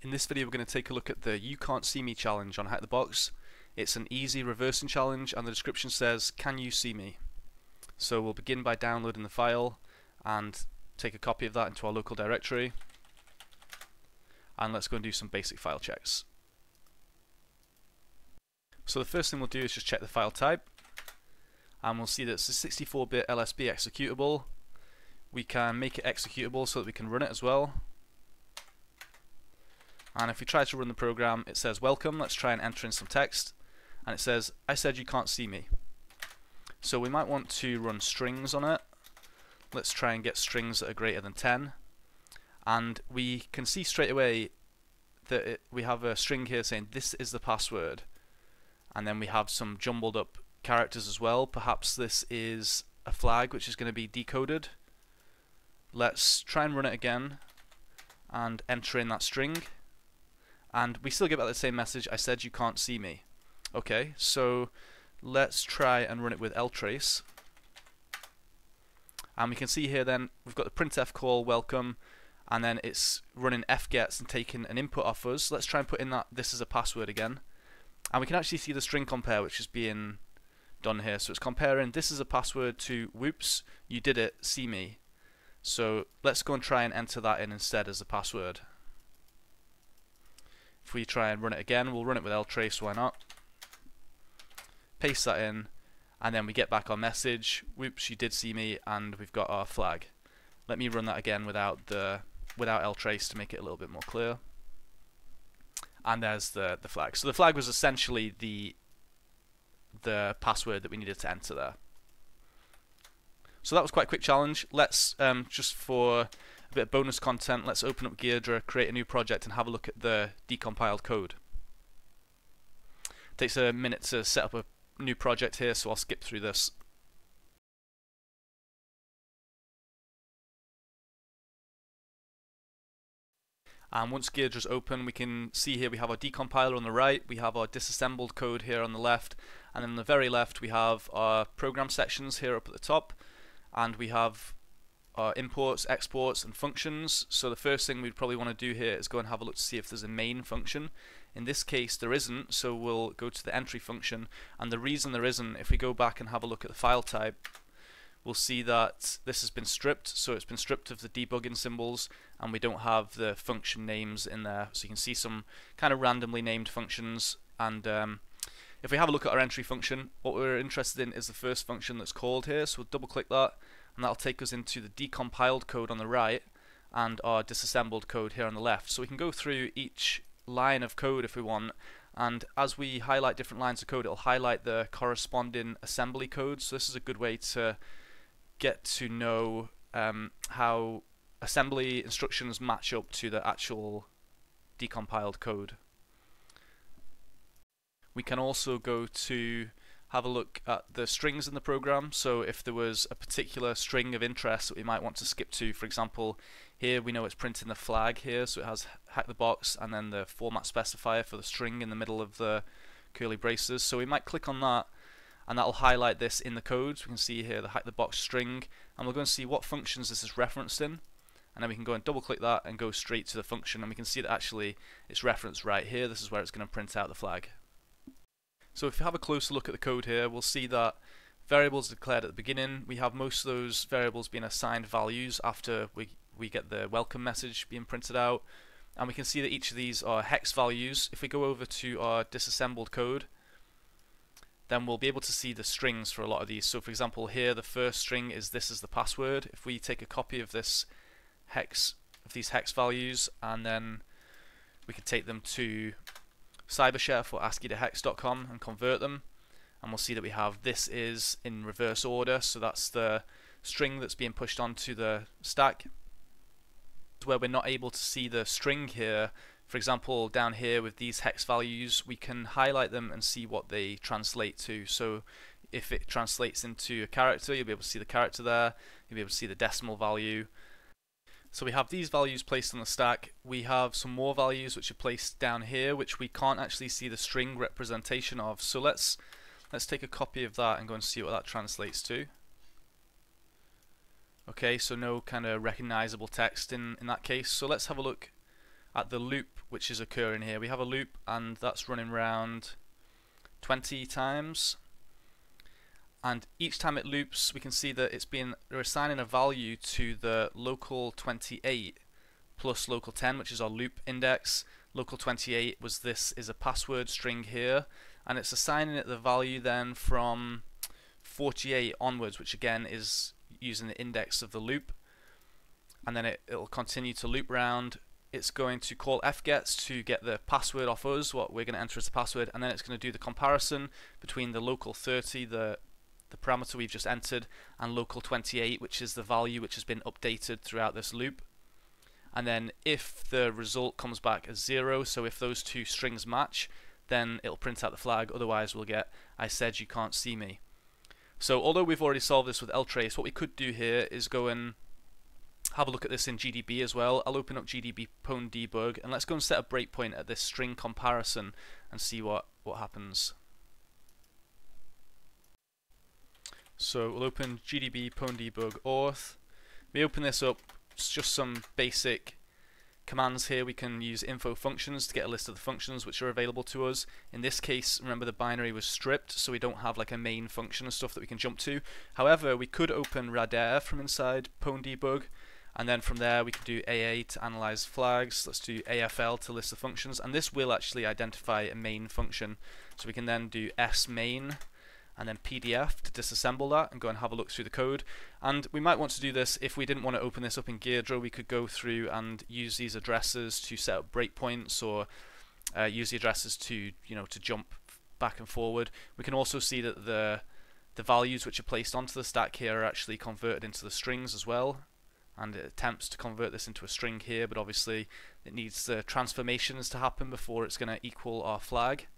In this video we're going to take a look at the You Can't See Me challenge on Hack the Box. It's an easy reversing challenge and the description says, Can you see me? So we'll begin by downloading the file and take a copy of that into our local directory and let's go and do some basic file checks. So the first thing we'll do is just check the file type and we'll see that it's a 64-bit LSB executable. We can make it executable so that we can run it as well and if we try to run the program it says welcome let's try and enter in some text. And it says I said you can't see me. So we might want to run strings on it. Let's try and get strings that are greater than 10 and we can see straight away that it, we have a string here saying this is the password. And then we have some jumbled up characters as well. Perhaps this is a flag which is going to be decoded. Let's try and run it again and enter in that string and we still get back the same message I said you can't see me. Okay so let's try and run it with ltrace. And we can see here then we've got the printf call welcome. And then it's running fgets and taking an input off us. Let's try and put in that this is a password again. And we can actually see the string compare which is being done here. So it's comparing this is a password to whoops you did it see me. So let's go and try and enter that in instead as a password if we try and run it again, we'll run it with ltrace, why not? Paste that in, and then we get back our message. Whoops, you did see me, and we've got our flag. Let me run that again without the without ltrace to make it a little bit more clear. And there's the the flag. So the flag was essentially the the password that we needed to enter there. So that was quite a quick challenge. Let's um, just for a bit of bonus content, let's open up Ghidra, create a new project and have a look at the decompiled code. It takes a minute to set up a new project here, so I'll skip through this. And once Ghidra's open, we can see here we have our decompiler on the right, we have our disassembled code here on the left, and on the very left we have our program sections here up at the top, and we have imports, exports, and functions. So the first thing we'd probably want to do here is go and have a look to see if there's a main function. In this case there isn't, so we'll go to the entry function, and the reason there isn't, if we go back and have a look at the file type, we'll see that this has been stripped, so it's been stripped of the debugging symbols, and we don't have the function names in there. So you can see some kind of randomly named functions, and um, if we have a look at our entry function, what we're interested in is the first function that's called here, so we'll double click that, and that'll take us into the decompiled code on the right and our disassembled code here on the left. So we can go through each line of code if we want and as we highlight different lines of code it'll highlight the corresponding assembly code so this is a good way to get to know um, how assembly instructions match up to the actual decompiled code. We can also go to have a look at the strings in the program. So if there was a particular string of interest that we might want to skip to, for example, here we know it's printing the flag here, so it has hack the box and then the format specifier for the string in the middle of the curly braces. So we might click on that and that'll highlight this in the code. So we can see here the hack the box string and we're going to see what functions this is referenced in and then we can go and double click that and go straight to the function and we can see that actually it's referenced right here. This is where it's going to print out the flag. So if you have a closer look at the code here, we'll see that variables declared at the beginning, we have most of those variables being assigned values after we, we get the welcome message being printed out. And we can see that each of these are hex values. If we go over to our disassembled code, then we'll be able to see the strings for a lot of these. So for example here the first string is this is the password. If we take a copy of this hex of these hex values and then we can take them to cyberchef or ASCII to hex.com and convert them. And we'll see that we have this is in reverse order. So that's the string that's being pushed onto the stack. Where we're not able to see the string here. For example down here with these hex values we can highlight them and see what they translate to. So if it translates into a character you'll be able to see the character there. You'll be able to see the decimal value so we have these values placed on the stack. We have some more values which are placed down here which we can't actually see the string representation of. So let's let's take a copy of that and go and see what that translates to. Okay, so no kind of recognizable text in, in that case. So let's have a look at the loop which is occurring here. We have a loop and that's running around 20 times and each time it loops we can see that it's been we're assigning a value to the local 28 plus local 10 which is our loop index. Local 28 was this is a password string here and it's assigning it the value then from 48 onwards which again is using the index of the loop. And then it, it'll continue to loop round. It's going to call fgets to get the password off us what we're going to enter as the password and then it's going to do the comparison between the local 30 the the parameter we've just entered and local 28 which is the value which has been updated throughout this loop. And then if the result comes back as zero so if those two strings match then it'll print out the flag otherwise we'll get I said you can't see me. So although we've already solved this with ltrace what we could do here is go and have a look at this in GDB as well. I'll open up GDB pwn debug and let's go and set a breakpoint at this string comparison and see what what happens So we'll open GDB pwn auth. We open this up, it's just some basic commands here. We can use info functions to get a list of the functions which are available to us. In this case, remember the binary was stripped, so we don't have like a main function and stuff that we can jump to. However, we could open radare from inside pwn debug, and then from there we can do AA to analyze flags. Let's do AFL to list the functions, and this will actually identify a main function. So we can then do S main and then PDF to disassemble that and go and have a look through the code. And we might want to do this if we didn't want to open this up in Ghidra, we could go through and use these addresses to set up breakpoints or uh, use the addresses to you know to jump back and forward. We can also see that the the values which are placed onto the stack here are actually converted into the strings as well and it attempts to convert this into a string here but obviously it needs the transformations to happen before it's going to equal our flag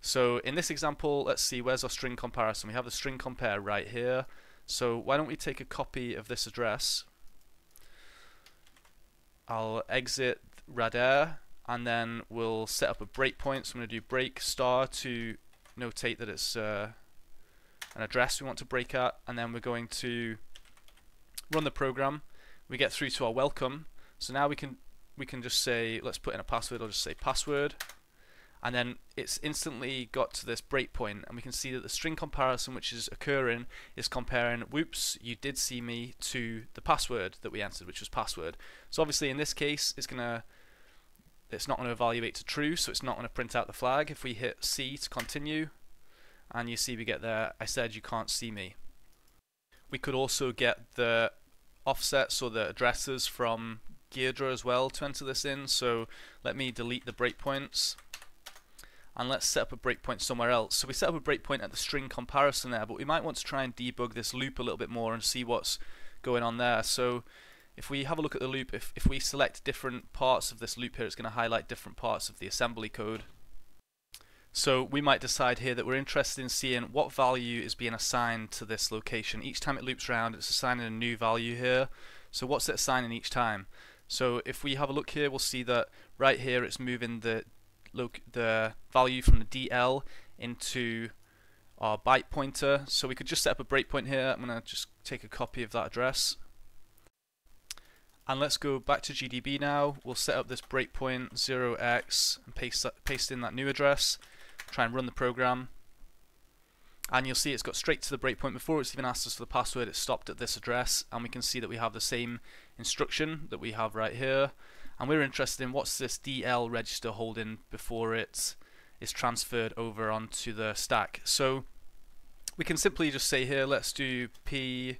so in this example, let's see, where's our string comparison? We have the string compare right here. So why don't we take a copy of this address? I'll exit radare and then we'll set up a breakpoint. So I'm going to do break star to notate that it's uh, an address we want to break at and then we're going to run the program. We get through to our welcome. So now we can we can just say, let's put in a password, I'll just say password and then it's instantly got to this breakpoint and we can see that the string comparison which is occurring is comparing whoops you did see me to the password that we entered which was password. So obviously in this case it's gonna it's not going to evaluate to true so it's not going to print out the flag. If we hit C to continue and you see we get there I said you can't see me. We could also get the offsets or the addresses from Ghidra as well to enter this in. So let me delete the breakpoints and let's set up a breakpoint somewhere else. So we set up a breakpoint at the string comparison there, but we might want to try and debug this loop a little bit more and see what's going on there. So if we have a look at the loop, if, if we select different parts of this loop here, it's going to highlight different parts of the assembly code. So we might decide here that we're interested in seeing what value is being assigned to this location. Each time it loops around, it's assigning a new value here. So what's it assigning each time? So if we have a look here, we'll see that right here it's moving the the value from the DL into our byte pointer. So we could just set up a breakpoint here. I'm going to just take a copy of that address. And let's go back to GDB now. We'll set up this breakpoint 0x and paste, paste in that new address. Try and run the program. And you'll see it's got straight to the breakpoint before it's even asked us for the password. It stopped at this address, and we can see that we have the same instruction that we have right here and we're interested in what's this DL register holding before it is transferred over onto the stack. So we can simply just say here, let's do P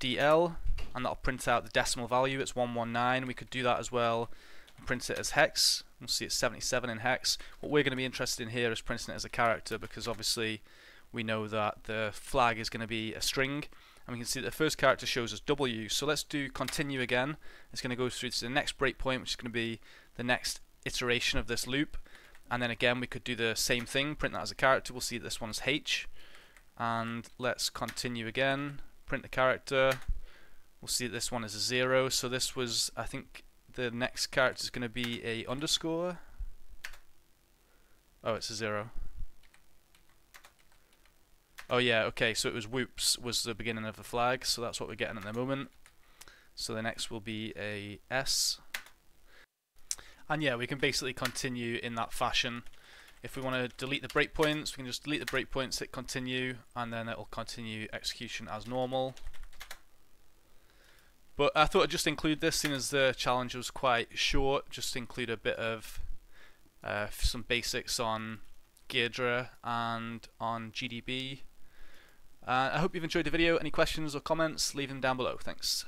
DL, and that'll print out the decimal value. It's 119. We could do that as well print it as hex. We'll see it's 77 in hex. What we're going to be interested in here is printing it as a character because obviously we know that the flag is going to be a string and we can see that the first character shows us W. So let's do continue again. It's going to go through to the next breakpoint, which is going to be the next iteration of this loop. And then again, we could do the same thing, print that as a character. We'll see that this one's H. And let's continue again, print the character. We'll see that this one is a zero. So this was, I think, the next character is going to be a underscore. Oh, it's a zero. Oh yeah, okay, so it was whoops was the beginning of the flag, so that's what we're getting at the moment. So the next will be a S. and yeah, we can basically continue in that fashion. If we want to delete the breakpoints, we can just delete the breakpoints, hit continue, and then it will continue execution as normal. But I thought I'd just include this, seeing as the challenge was quite short, just include a bit of uh, some basics on Ghidra and on GDB. Uh, I hope you've enjoyed the video. Any questions or comments, leave them down below. Thanks.